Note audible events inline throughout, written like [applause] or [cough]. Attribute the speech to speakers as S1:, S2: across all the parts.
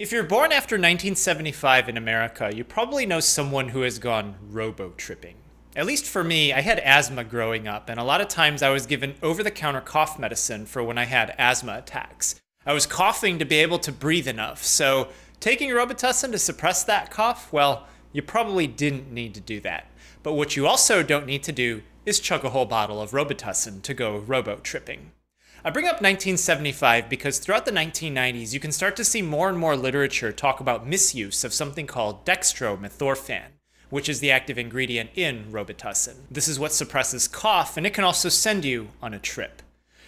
S1: If you're born after 1975 in America, you probably know someone who has gone robo tripping. At least for me, I had asthma growing up, and a lot of times I was given over the counter cough medicine for when I had asthma attacks. I was coughing to be able to breathe enough, so taking Robitussin to suppress that cough, well, you probably didn't need to do that. But what you also don't need to do is chug a whole bottle of Robitussin to go robo tripping. I bring up 1975 because throughout the 1990s, you can start to see more and more literature talk about misuse of something called dextromethorphan, which is the active ingredient in Robitussin. This is what suppresses cough, and it can also send you on a trip.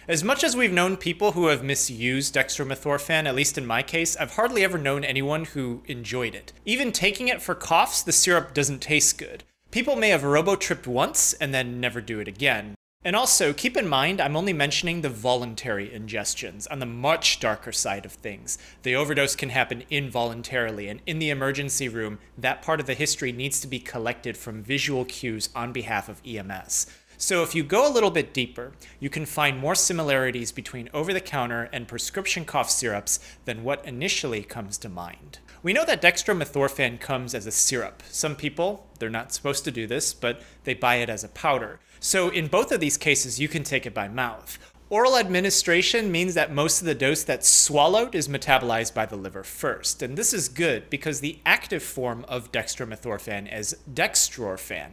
S1: As much as we've known people who have misused dextromethorphan, at least in my case, I've hardly ever known anyone who enjoyed it. Even taking it for coughs, the syrup doesn't taste good. People may have robo-tripped once and then never do it again. And also, keep in mind, I'm only mentioning the voluntary ingestions on the much darker side of things. The overdose can happen involuntarily, and in the emergency room, that part of the history needs to be collected from visual cues on behalf of EMS. So if you go a little bit deeper, you can find more similarities between over-the-counter and prescription cough syrups than what initially comes to mind. We know that dextromethorphan comes as a syrup. Some people, they're not supposed to do this, but they buy it as a powder. So in both of these cases, you can take it by mouth. Oral administration means that most of the dose that's swallowed is metabolized by the liver first. And this is good because the active form of dextromethorphan is dextrorphan.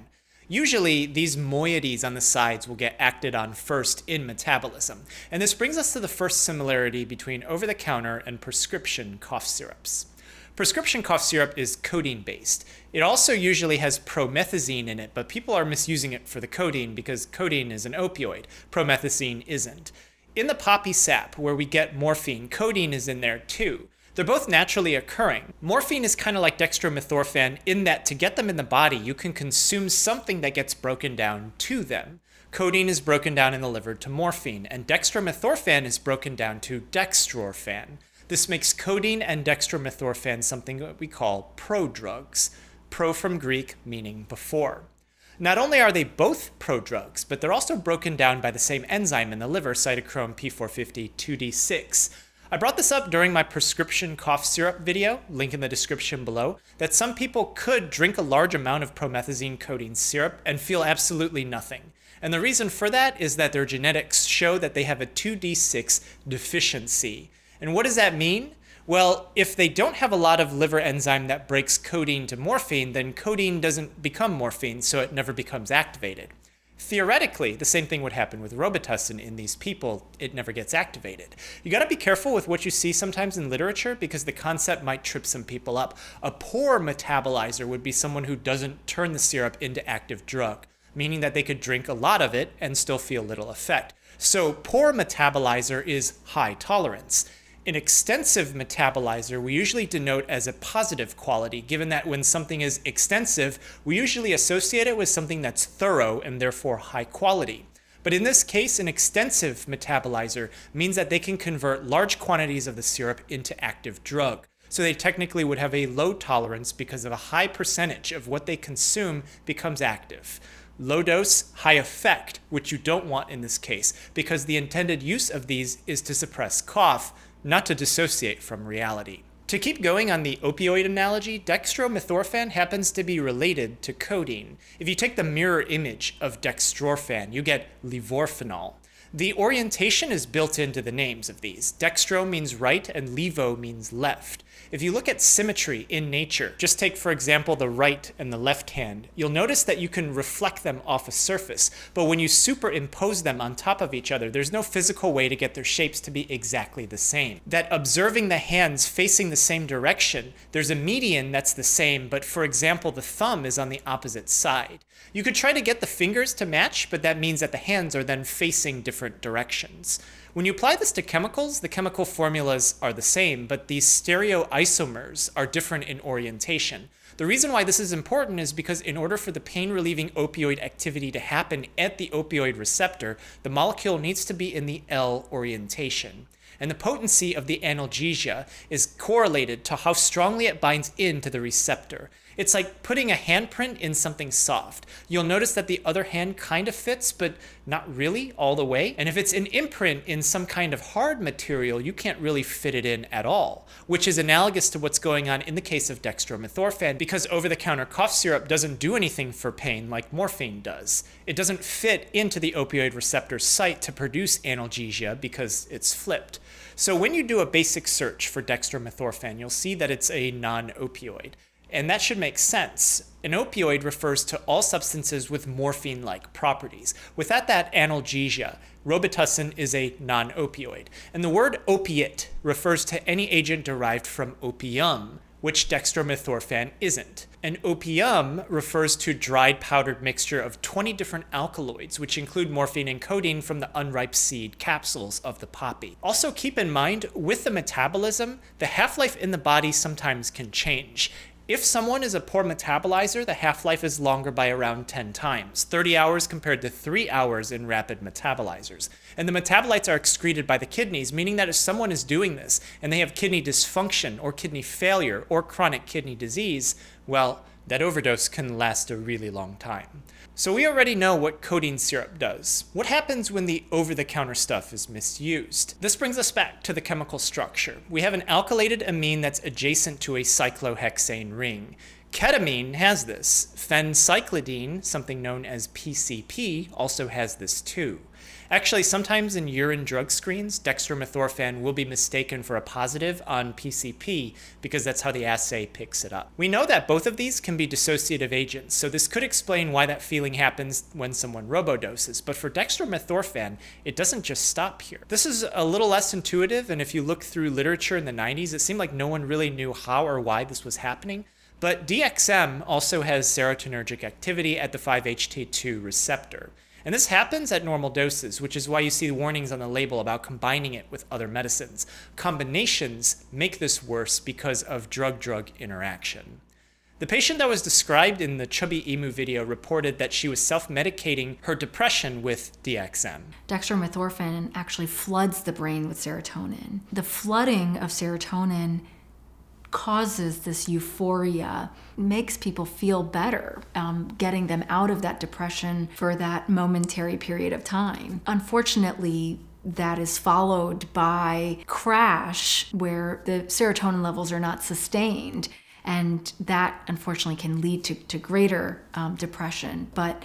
S1: Usually, these moieties on the sides will get acted on first in metabolism. And this brings us to the first similarity between over the counter and prescription cough syrups. Prescription cough syrup is codeine based. It also usually has promethazine in it, but people are misusing it for the codeine because codeine is an opioid. Promethazine isn't. In the poppy sap, where we get morphine, codeine is in there too. They're both naturally occurring. Morphine is kind of like dextromethorphan in that to get them in the body, you can consume something that gets broken down to them. Codeine is broken down in the liver to morphine, and dextromethorphan is broken down to dextrorphan. This makes codeine and dextromethorphan something that we call prodrugs. Pro from Greek meaning before. Not only are they both prodrugs, but they're also broken down by the same enzyme in the liver, cytochrome P450 2D6. I brought this up during my prescription cough syrup video, link in the description below, that some people could drink a large amount of promethazine codeine syrup and feel absolutely nothing. And the reason for that is that their genetics show that they have a 2D6 deficiency. And what does that mean? Well, if they don't have a lot of liver enzyme that breaks codeine to morphine, then codeine doesn't become morphine, so it never becomes activated. Theoretically, the same thing would happen with Robitussin in these people. It never gets activated. You got to be careful with what you see sometimes in literature because the concept might trip some people up. A poor metabolizer would be someone who doesn't turn the syrup into active drug, meaning that they could drink a lot of it and still feel little effect. So poor metabolizer is high tolerance. An extensive metabolizer we usually denote as a positive quality, given that when something is extensive, we usually associate it with something that's thorough and therefore high quality. But in this case, an extensive metabolizer means that they can convert large quantities of the syrup into active drug. So they technically would have a low tolerance because of a high percentage of what they consume becomes active. Low dose, high effect, which you don't want in this case, because the intended use of these is to suppress cough, not to dissociate from reality. To keep going on the opioid analogy, dextromethorphan happens to be related to codeine. If you take the mirror image of dextrorphan, you get levorphanol. The orientation is built into the names of these. Dextro means right and levo means left. If you look at symmetry in nature, just take for example the right and the left hand, you'll notice that you can reflect them off a surface, but when you superimpose them on top of each other, there's no physical way to get their shapes to be exactly the same. That observing the hands facing the same direction, there's a median that's the same, but for example the thumb is on the opposite side. You could try to get the fingers to match, but that means that the hands are then facing different directions. When you apply this to chemicals, the chemical formulas are the same, but these stereoisomers are different in orientation. The reason why this is important is because in order for the pain relieving opioid activity to happen at the opioid receptor, the molecule needs to be in the L orientation. And the potency of the analgesia is correlated to how strongly it binds into the receptor. It's like putting a handprint in something soft. You'll notice that the other hand kind of fits, but not really all the way. And if it's an imprint in some kind of hard material, you can't really fit it in at all, which is analogous to what's going on in the case of dextromethorphan because over the counter cough syrup doesn't do anything for pain like morphine does. It doesn't fit into the opioid receptor site to produce analgesia because it's flipped. So when you do a basic search for dextromethorphan, you'll see that it's a non opioid. And that should make sense. An opioid refers to all substances with morphine like properties. Without that analgesia, Robitussin is a non opioid. And the word opiate refers to any agent derived from opium, which dextromethorphan isn't. An opium refers to dried powdered mixture of 20 different alkaloids, which include morphine and codeine from the unripe seed capsules of the poppy. Also keep in mind, with the metabolism, the half-life in the body sometimes can change. If someone is a poor metabolizer, the half-life is longer by around 10 times, 30 hours compared to 3 hours in rapid metabolizers. And the metabolites are excreted by the kidneys, meaning that if someone is doing this and they have kidney dysfunction or kidney failure or chronic kidney disease, well, that overdose can last a really long time. So we already know what codeine syrup does. What happens when the over-the-counter stuff is misused? This brings us back to the chemical structure. We have an alkylated amine that's adjacent to a cyclohexane ring. Ketamine has this. Phencyclidine, something known as PCP, also has this too. Actually, sometimes in urine drug screens, dextromethorphan will be mistaken for a positive on PCP because that's how the assay picks it up. We know that both of these can be dissociative agents, so this could explain why that feeling happens when someone robodoses. But for dextromethorphan, it doesn't just stop here. This is a little less intuitive, and if you look through literature in the 90s, it seemed like no one really knew how or why this was happening. But DXM also has serotonergic activity at the 5-HT2 receptor. And this happens at normal doses, which is why you see warnings on the label about combining it with other medicines. Combinations make this worse because of drug-drug interaction. The patient that was described in the Chubby Emu video reported that she was self-medicating her depression with DXM.
S2: Dextromethorphan actually floods the brain with serotonin. The flooding of serotonin causes this euphoria, makes people feel better, um, getting them out of that depression for that momentary period of time. Unfortunately, that is followed by crash where the serotonin levels are not sustained. And that unfortunately can lead to, to greater um, depression. But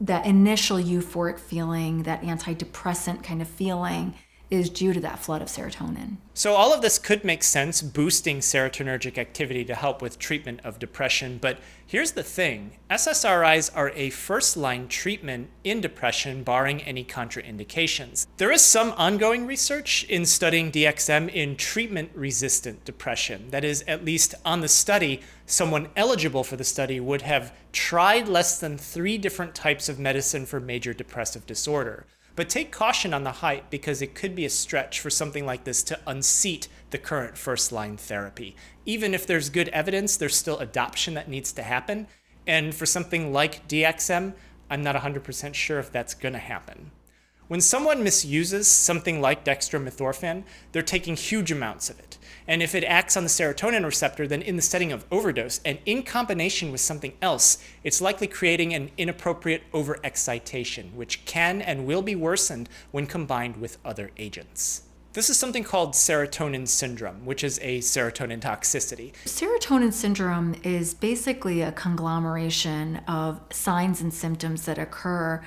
S2: that initial euphoric feeling, that antidepressant kind of feeling, is due to that flood of serotonin.
S1: So, all of this could make sense, boosting serotonergic activity to help with treatment of depression. But here's the thing SSRIs are a first line treatment in depression, barring any contraindications. There is some ongoing research in studying DXM in treatment resistant depression. That is, at least on the study, someone eligible for the study would have tried less than three different types of medicine for major depressive disorder. But take caution on the hype because it could be a stretch for something like this to unseat the current first line therapy. Even if there's good evidence, there's still adoption that needs to happen. And for something like DXM, I'm not 100% sure if that's going to happen. When someone misuses something like dextromethorphan, they're taking huge amounts of it. And if it acts on the serotonin receptor, then in the setting of overdose and in combination with something else, it's likely creating an inappropriate overexcitation, which can and will be worsened when combined with other agents. This is something called serotonin syndrome, which is a serotonin toxicity.
S2: Serotonin syndrome is basically a conglomeration of signs and symptoms that occur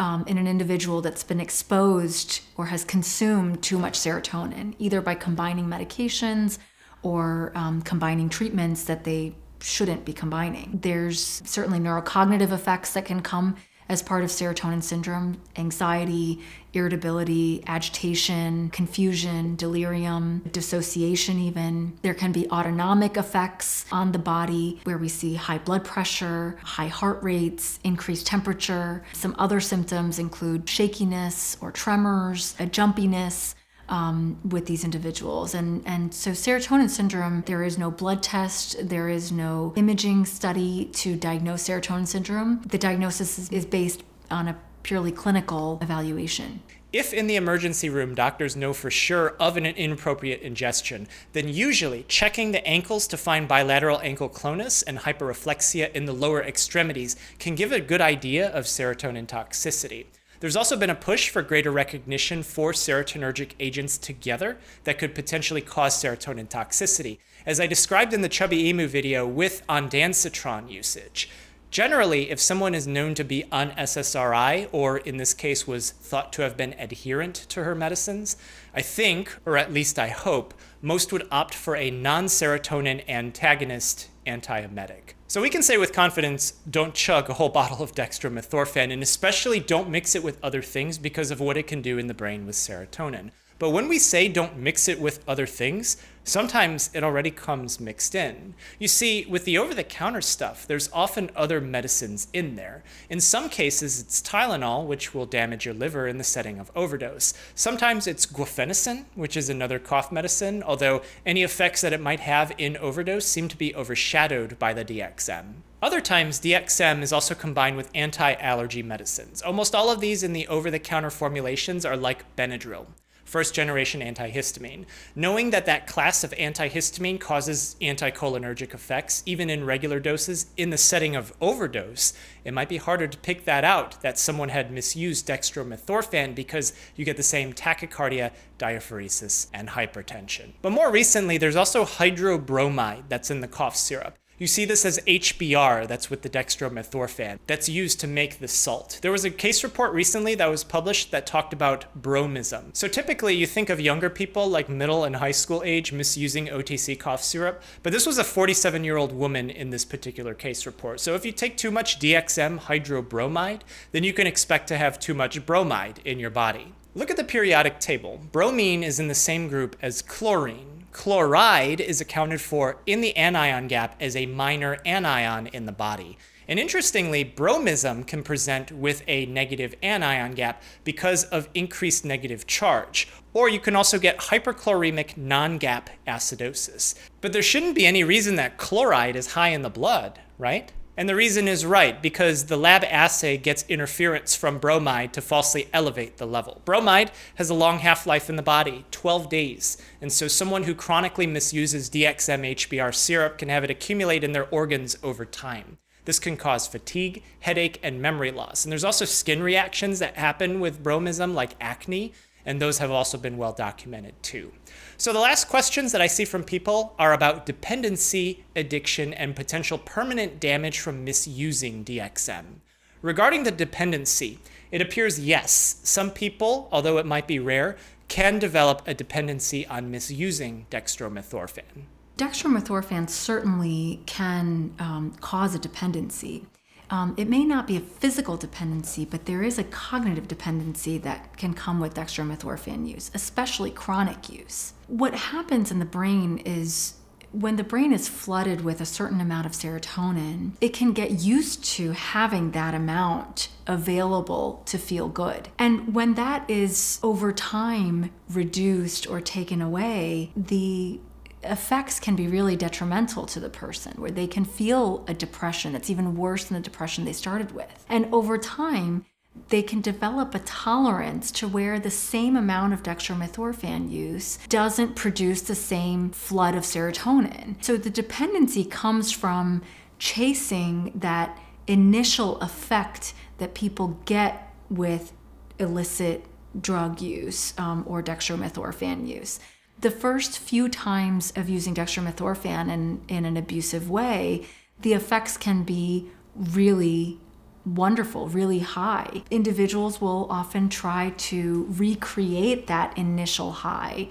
S2: um, in an individual that's been exposed or has consumed too much serotonin, either by combining medications or um, combining treatments that they shouldn't be combining. There's certainly neurocognitive effects that can come as part of serotonin syndrome anxiety, irritability, agitation, confusion, delirium, dissociation, even. There can be autonomic effects on the body where we see high blood pressure, high heart rates, increased temperature. Some other symptoms include shakiness or tremors, a jumpiness um, with these individuals. And, and so, serotonin syndrome, there is no blood test, there is no imaging study to diagnose serotonin syndrome. The diagnosis is, is based on a purely clinical evaluation.
S1: If in the emergency room doctors know for sure of an inappropriate ingestion, then usually checking the ankles to find bilateral ankle clonus and hyperreflexia in the lower extremities can give a good idea of serotonin toxicity. There's also been a push for greater recognition for serotonergic agents together that could potentially cause serotonin toxicity, as I described in the Chubby Emu video with ondansetron usage. Generally, if someone is known to be on SSRI, or in this case was thought to have been adherent to her medicines, I think, or at least I hope, most would opt for a non serotonin antagonist antiemetic. So we can say with confidence don't chug a whole [laughs] bottle of dextromethorphan, and especially don't mix it with other things because of what it can do in the brain with serotonin. But when we say don't mix it with other things, sometimes it already comes mixed in. You see, with the over the counter stuff, there's often other medicines in there. In some cases, it's Tylenol, which will damage your liver in the setting of overdose. Sometimes it's guaifenesin, which is another cough medicine, although any effects that it might have in overdose seem to be overshadowed by the DXM. Other times, DXM is also combined with anti allergy medicines. Almost all of these in the over the counter formulations are like Benadryl first generation antihistamine. Knowing that that class of antihistamine causes anticholinergic effects, even in regular doses, in the setting of overdose, it might be harder to pick that out that someone had misused dextromethorphan because you get the same tachycardia, diaphoresis, and hypertension. But more recently, there's also hydrobromide that's in the cough syrup. You see this as HBr, that's with the dextromethorphan, that's used to make the salt. There was a case report recently that was published that talked about bromism. So typically you think of younger people like middle and high school age misusing OTC cough syrup, but this was a 47 year old woman in this particular case report. So if you take too much DXM hydrobromide, then you can expect to have too much bromide in your body. Look at the periodic table. Bromine is in the same group as chlorine, Chloride is accounted for in the anion gap as a minor anion in the body. And interestingly, bromism can present with a negative anion gap because of increased negative charge. Or you can also get hyperchloremic non-gap acidosis. But there shouldn't be any reason that chloride is high in the blood, right? And the reason is right, because the lab assay gets interference from bromide to falsely elevate the level. Bromide has a long half-life in the body, 12 days. And so someone who chronically misuses DXM HBr syrup can have it accumulate in their organs over time. This can cause fatigue, headache, and memory loss. And there's also skin reactions that happen with bromism, like acne, and those have also been well documented too. So the last questions that I see from people are about dependency, addiction, and potential permanent damage from misusing DXM. Regarding the dependency, it appears yes, some people, although it might be rare, can develop a dependency on misusing dextromethorphan.
S2: Dextromethorphan certainly can um, cause a dependency. Um, it may not be a physical dependency, but there is a cognitive dependency that can come with dextromethorphan use, especially chronic use. What happens in the brain is when the brain is flooded with a certain amount of serotonin, it can get used to having that amount available to feel good. And when that is over time reduced or taken away, the effects can be really detrimental to the person, where they can feel a depression that's even worse than the depression they started with. And over time, they can develop a tolerance to where the same amount of dextromethorphan use doesn't produce the same flood of serotonin. So the dependency comes from chasing that initial effect that people get with illicit drug use um, or dextromethorphan use the first few times of using dextromethorphan in, in an abusive way, the effects can be really wonderful, really high. Individuals will often try to recreate that initial high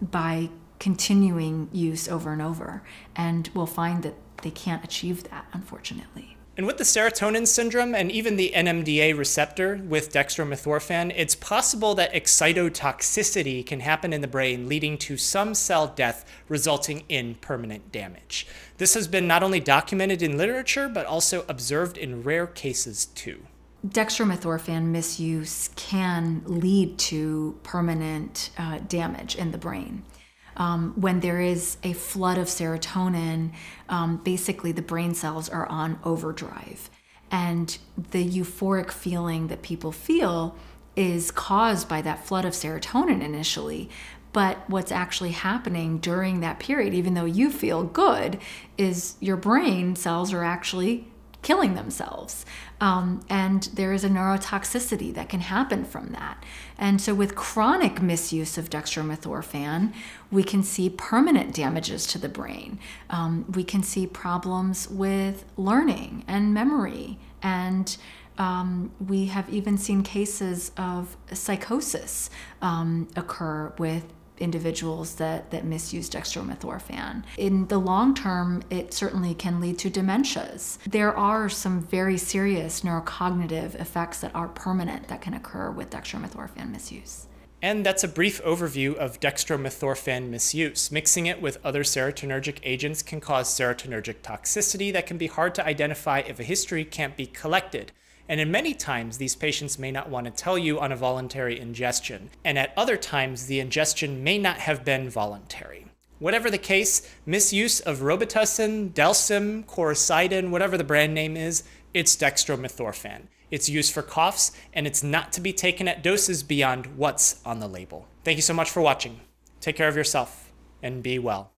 S2: by continuing use over and over, and will find that they can't achieve that, unfortunately.
S1: And with the serotonin syndrome and even the NMDA receptor with dextromethorphan, it's possible that excitotoxicity can happen in the brain, leading to some cell death, resulting in permanent damage. This has been not only documented in literature, but also observed in rare cases too.
S2: Dextromethorphan misuse can lead to permanent uh, damage in the brain um, when there is a flood of serotonin, um, basically the brain cells are on overdrive. And the euphoric feeling that people feel is caused by that flood of serotonin initially. But what's actually happening during that period, even though you feel good, is your brain cells are actually killing themselves. Um, and there is a neurotoxicity that can happen from that. And so, with chronic misuse of dextromethorphan, we can see permanent damages to the brain. Um, we can see problems with learning and memory. And um, we have even seen cases of psychosis um, occur with individuals that, that misuse dextromethorphan. In the long term, it certainly can lead to dementias. There are some very serious neurocognitive effects that are permanent that can occur with dextromethorphan misuse.
S1: And that's a brief overview of dextromethorphan misuse. Mixing it with other serotonergic agents can cause serotonergic toxicity that can be hard to identify if a history can't be collected. And in many times, these patients may not want to tell you on a voluntary ingestion. And at other times, the ingestion may not have been voluntary. Whatever the case, misuse of Robitussin, Delsym, Coricidin, whatever the brand name is, it's dextromethorphan. It's used for coughs, and it's not to be taken at doses beyond what's on the label. Thank you so much for watching. Take care of yourself, and be well.